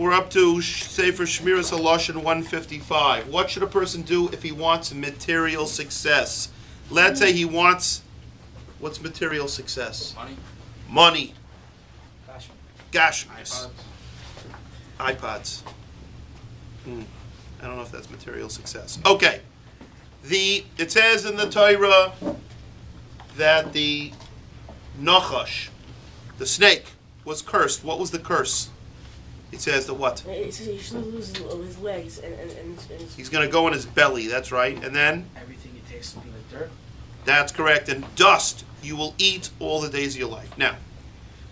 We're up to Sefer Shmiras Haloshin 155. What should a person do if he wants material success? Let's say he wants, what's material success? Money? Money, gashmis, iPods. iPods. Hmm. I don't know if that's material success. Okay. The it says in the Torah that the Nachash, the snake, was cursed. What was the curse? It says the what? It says he should lose his, his legs and and, and, and his, He's going to go in his belly. That's right. And then Everything he takes will be like dirt. that's correct. And dust you will eat all the days of your life. Now,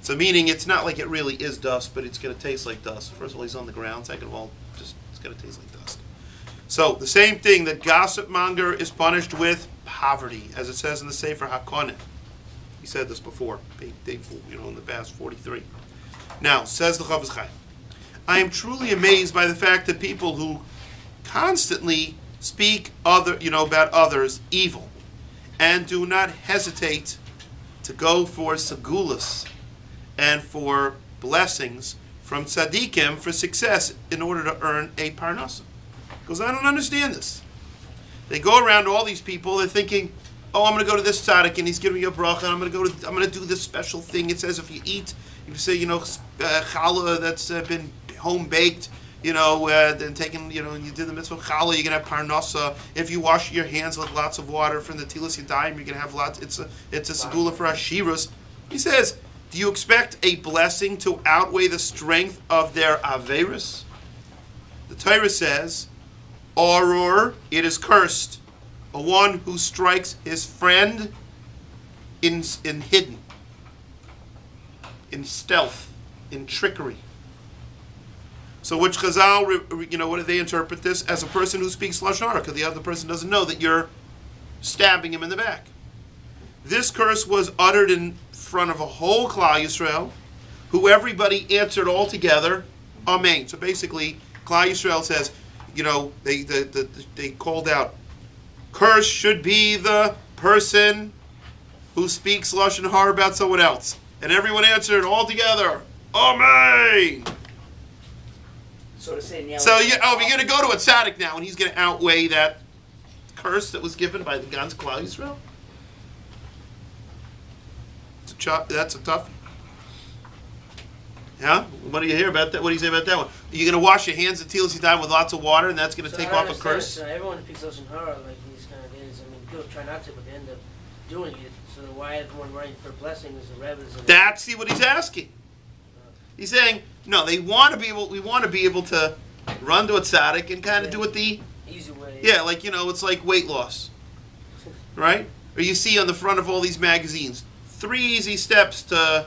so meaning it's not like it really is dust, but it's going to taste like dust. First of all, he's on the ground. Second of all, just it's going to taste like dust. So the same thing that gossip monger is punished with poverty, as it says in the Sefer Hakonim. He said this before, they, they, you know, in the past 43. Now, says the Chafetz Chaim, I am truly amazed by the fact that people who constantly speak other, you know, about others evil, and do not hesitate to go for segulas and for blessings from tzaddikim for success in order to earn a parnasa. Because I don't understand this. They go around all these people. They're thinking, "Oh, I'm going to go to this tzaddik, and he's giving me a bracha. And I'm going to go to. I'm going to do this special thing. It says if you eat, you say, you know, uh, challah that's uh, been home baked, you know, uh, then taken, you know, and you did the mitzvah challah, you're going to have parnasa. If you wash your hands with lots of water from the tilas yadayim, you're going to have lots. It's a it's a segula for ashiras. He says, do you expect a blessing to outweigh the strength of their averus? The Torah says, Arur, it is cursed, a one who strikes his friend in, in hidden, in stealth, in trickery. So, which Chazal, you know, what do they interpret this as a person who speaks lashon hara, because the other person doesn't know that you're stabbing him in the back. This curse was uttered in front of a whole Klal Yisrael, who everybody answered all together, Amen. So basically, Klal Yisrael says, you know, they the, the, they called out, curse should be the person who speaks lashon hara about someone else, and everyone answered all together, Amen. So to say. Now, So you, oh, you're going to go to um, a tzaddik now, and he's going to outweigh that curse that was given by the Gans Klal Yisrael. It's a that's a tough. Yeah, what do you hear about that? What do you say about that one? Are You're going to wash your hands at Tilas Yadayim with lots of water, and that's going to so take off a curse. So everyone speaks Lashon Hara like these kind of things. I mean, people try not to, but they end up doing it. So why everyone running for blessings and and That's see what he's asking. He's saying no. They want to be able. We want to be able to run to a tzaddik and kind of do it the easy way. Yeah, like you know, it's like weight loss, right? Or you see on the front of all these magazines, three easy steps to,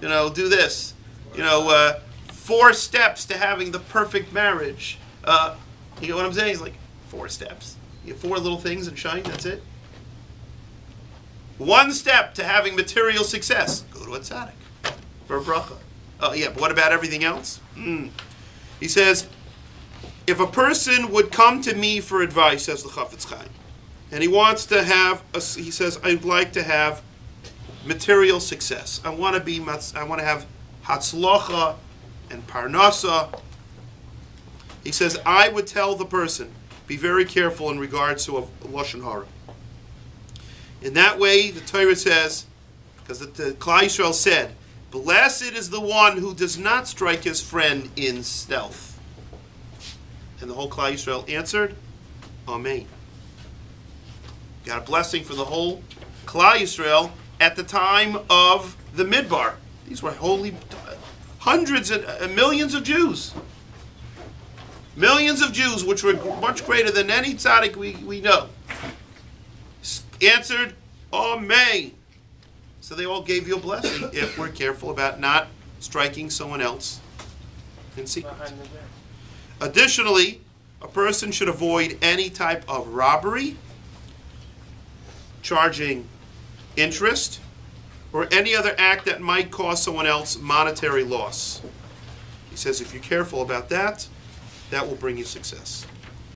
you know, do this. You know, uh, four steps to having the perfect marriage. Uh, you get what I'm saying? It's like four steps. You have four little things and shine. That's it. One step to having material success. Go to a tzaddik for a bracha. Oh yeah, but what about everything else? Hmm. He says, if a person would come to me for advice, says the Chafetz Chaim, and he wants to have, a, he says, I'd like to have material success. I want to be, I want to have hatzlocha and parnasa. He says, I would tell the person, be very careful in regards to a lashon hara. In that way, the Torah says, because the, the Klal Yisrael said, "Blessed is the one who does not strike his friend in stealth." And the whole Klal Yisrael answered, Amen. Got a blessing for the whole Klal Yisrael at the time of the Midbar. These were holy, hundreds and uh, millions of Jews. Millions of Jews, which were much greater than any tzaddik we, we know, answered, Amen. So they all gave you a blessing if we're careful about not striking someone else in secret. Behind the back. Additionally, a person should avoid any type of robbery, charging interest, or any other act that might cause someone else monetary loss. He says if you're careful about that, that will bring you success.